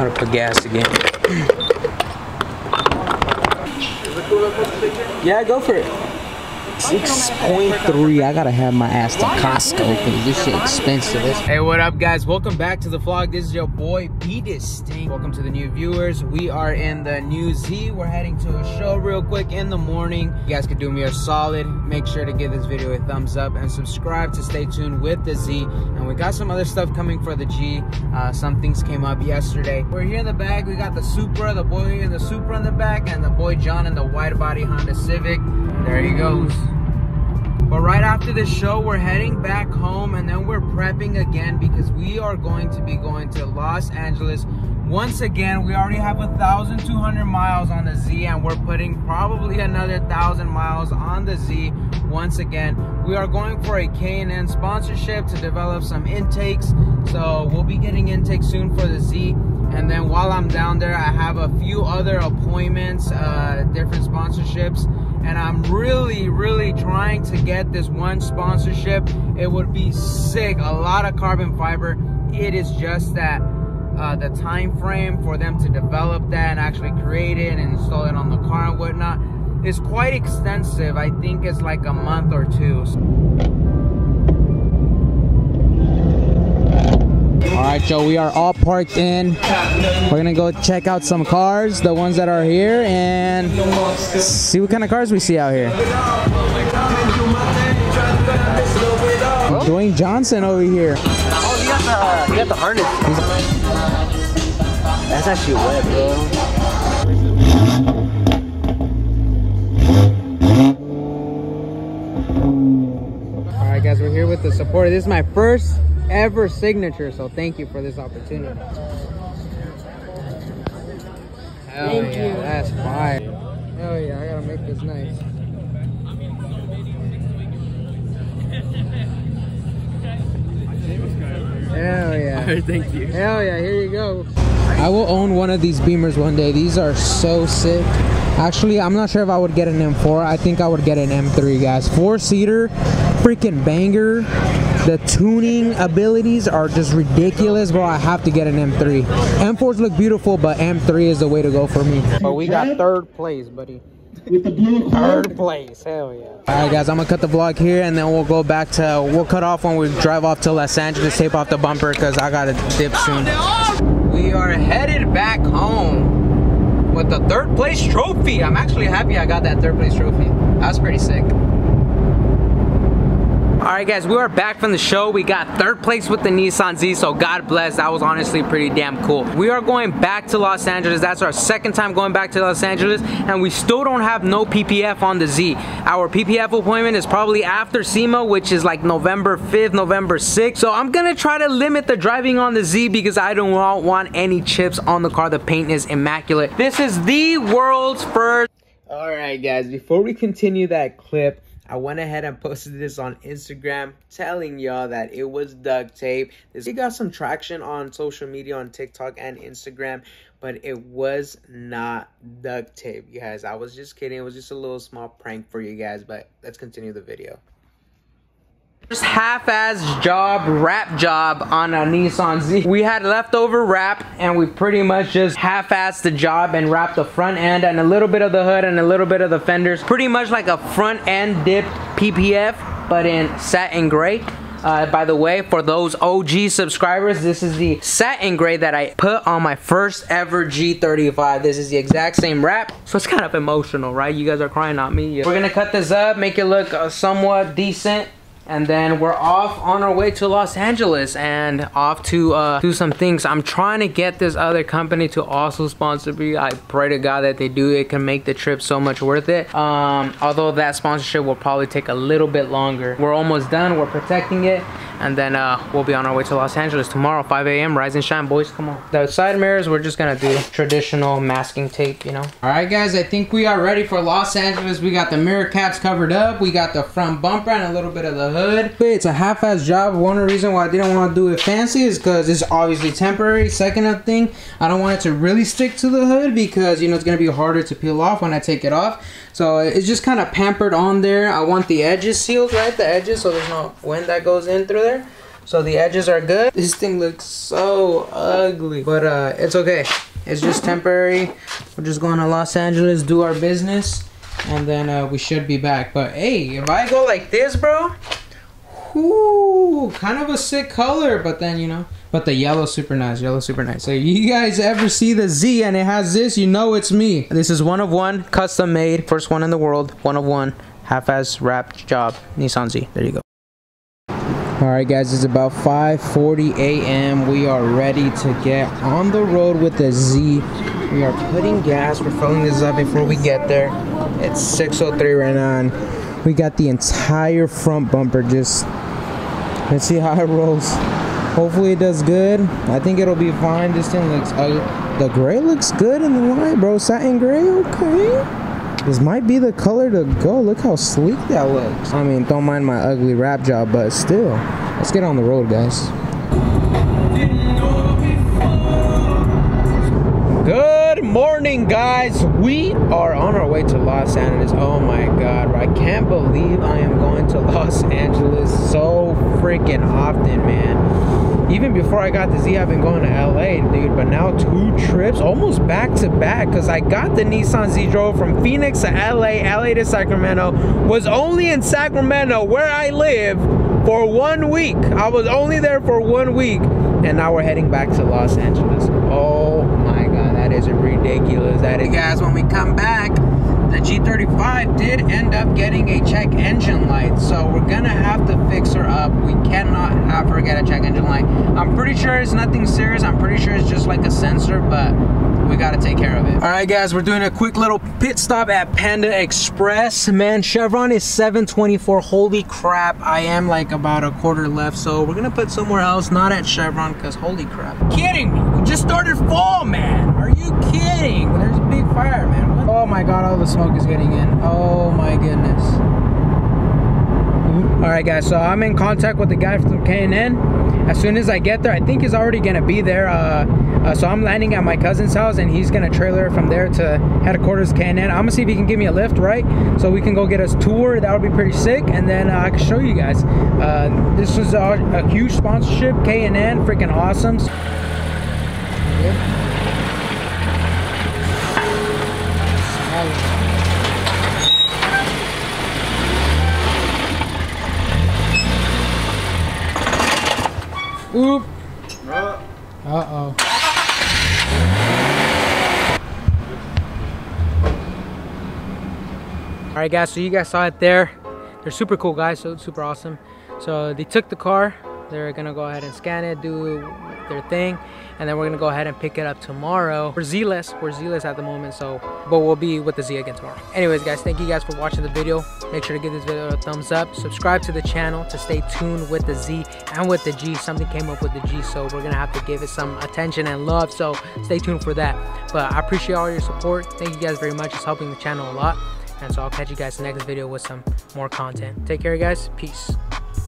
How to put gas again. Yeah, go for it. 6.3. I gotta have my ass to Costco because this shit expensive. Hey, what up, guys? Welcome back to the vlog. This is your boy, BeDistinct. Welcome to the new viewers. We are in the new Z. We're heading to a show real quick in the morning. You guys could do me a solid. Make sure to give this video a thumbs up and subscribe to stay tuned with the Z. And we got some other stuff coming for the G. Uh, some things came up yesterday. We're here in the back. We got the Supra, the boy in the Supra in the back, and the boy John in the wide body Honda Civic. There he goes. But right after the show, we're heading back home and then we're prepping again because we are going to be going to Los Angeles. Once again, we already have 1,200 miles on the Z and we're putting probably another 1,000 miles on the Z once again. We are going for a K&N sponsorship to develop some intakes. So we'll be getting intakes soon for the Z. And then while I'm down there, I have a few other appointments, uh, different sponsorships and I'm really, really trying to get this one sponsorship. It would be sick, a lot of carbon fiber. It is just that uh, the time frame for them to develop that and actually create it and install it on the car and whatnot is quite extensive. I think it's like a month or two. All right, Joe, we are all parked in. We're gonna go check out some cars, the ones that are here, and see what kind of cars we see out here. Dwayne Johnson over here. Oh, you got the, you got the harness. That's actually wet, bro. All right, guys, we're here with the supporter. This is my first ever signature, so thank you for this opportunity. Hell Thank yeah, you. That's fire. Hell yeah, I gotta make this nice. Hell yeah. Thank you. Hell yeah, here you go. I will own one of these Beamers one day. These are so sick. Actually, I'm not sure if I would get an M4. I think I would get an M3, guys. Four seater, freaking banger. The tuning abilities are just ridiculous, bro. I have to get an M3. M4s look beautiful, but M3 is the way to go for me. But we got third place, buddy. with the blue card. Third place, hell yeah. All right, guys, I'm gonna cut the vlog here, and then we'll go back to. We'll cut off when we drive off to Los Angeles, tape off the bumper, cause I gotta dip soon. We are headed back home with the third place trophy. I'm actually happy I got that third place trophy. That's pretty sick. Right, guys, we are back from the show. We got third place with the Nissan Z, so God bless. That was honestly pretty damn cool. We are going back to Los Angeles. That's our second time going back to Los Angeles, and we still don't have no PPF on the Z. Our PPF appointment is probably after SEMA, which is like November 5th, November 6th. So I'm gonna try to limit the driving on the Z because I don't want any chips on the car. The paint is immaculate. This is the world's first. All right, guys, before we continue that clip, I went ahead and posted this on Instagram telling y'all that it was duct tape. This it got some traction on social media on TikTok and Instagram, but it was not duct tape, you guys. I was just kidding. It was just a little small prank for you guys, but let's continue the video. Just half-ass job, wrap job on a Nissan Z. We had leftover wrap and we pretty much just half-assed the job and wrapped the front end and a little bit of the hood and a little bit of the fenders. Pretty much like a front end dipped PPF, but in satin gray. Uh, by the way, for those OG subscribers, this is the satin gray that I put on my first ever G35. This is the exact same wrap, so it's kind of emotional, right? You guys are crying, not me. We're gonna cut this up, make it look uh, somewhat decent and then we're off on our way to Los Angeles and off to uh, do some things. I'm trying to get this other company to also sponsor me. I pray to God that they do. It can make the trip so much worth it. Um, although that sponsorship will probably take a little bit longer. We're almost done. We're protecting it. And then uh, we'll be on our way to Los Angeles tomorrow, 5 a.m. Rise and shine, boys. Come on. The side mirrors, we're just gonna do traditional masking tape, you know. All right, guys. I think we are ready for Los Angeles. We got the mirror caps covered up. We got the front bumper and a little bit of the hood. But it's a half-ass job. One reason why I didn't want to do it fancy is because it's obviously temporary. Second thing, I don't want it to really stick to the hood because you know it's gonna be harder to peel off when I take it off. So it's just kind of pampered on there. I want the edges sealed, right? The edges, so there's no wind that goes in through there. So the edges are good. This thing looks so ugly, but uh, it's okay. It's just temporary. We're just going to Los Angeles, do our business, and then uh, we should be back. But hey, if I go like this, bro, whoo, kind of a sick color, but then, you know, but the yellow super nice, yellow super nice. So you guys ever see the Z and it has this, you know it's me. This is one of one, custom made, first one in the world, one of one, half-ass wrapped job, Nissan Z. There you go. All right, guys, it's about 5:40 a.m. We are ready to get on the road with the Z. We are putting gas. We're filling this up before we get there. It's 6:03 right now, we got the entire front bumper. Just let's see how it rolls. Hopefully, it does good. I think it'll be fine. This thing looks ugly. The gray looks good in the light, bro. Satin gray, okay. This might be the color to go. Look how sleek that looks. I mean, don't mind my ugly wrap job, but still. Let's get on the road, guys. Guys. We are on our way to Los Angeles. Oh my God, I can't believe I am going to Los Angeles so freaking often, man. Even before I got the Z, I've been going to LA, dude. But now two trips, almost back to back, because I got the Nissan Z drove from Phoenix to LA, LA to Sacramento. Was only in Sacramento, where I live, for one week. I was only there for one week, and now we're heading back to Los Angeles. Oh Is ridiculous. That is, guys. When we come back, the G35 did end up getting a check engine light, so we're gonna have to fix her up. We cannot have her get a check engine light. I'm pretty sure it's nothing serious. I'm pretty sure it's just like a sensor, but we gotta take care of it. All right, guys, we're doing a quick little pit stop at Panda Express. Man, Chevron is 724. Holy crap, I am like about a quarter left, so we're gonna put somewhere else, not at Chevron, because holy crap. Kidding me, we just started fall, man. Are you kidding? There's a big fire, man. Oh my God, all the smoke is getting in. Oh my goodness. All right, guys, so I'm in contact with the guy from K&N. As soon as I get there, I think he's already gonna be there. Uh, uh, so I'm landing at my cousin's house and he's gonna trailer from there to headquarters K&N. I'm gonna see if he can give me a lift, right? So we can go get us tour. That would be pretty sick. And then uh, I can show you guys. Uh, this was a, a huge sponsorship, K&N, freaking awesome. Oop. Uh-oh. All right, guys, so you guys saw it there. They're super cool guys, so super awesome. So they took the car. They're gonna go ahead and scan it, do their thing, and then we're gonna go ahead and pick it up tomorrow. We're Z-less, we're Z-less at the moment, so, but we'll be with the Z again tomorrow. Anyways, guys, thank you guys for watching the video. Make sure to give this video a thumbs up. Subscribe to the channel to stay tuned with the Z and with the G. Something came up with the G, so we're gonna have to give it some attention and love, so stay tuned for that. But I appreciate all your support. Thank you guys very much. It's helping the channel a lot. And so I'll catch you guys next video with some more content. Take care, guys. Peace.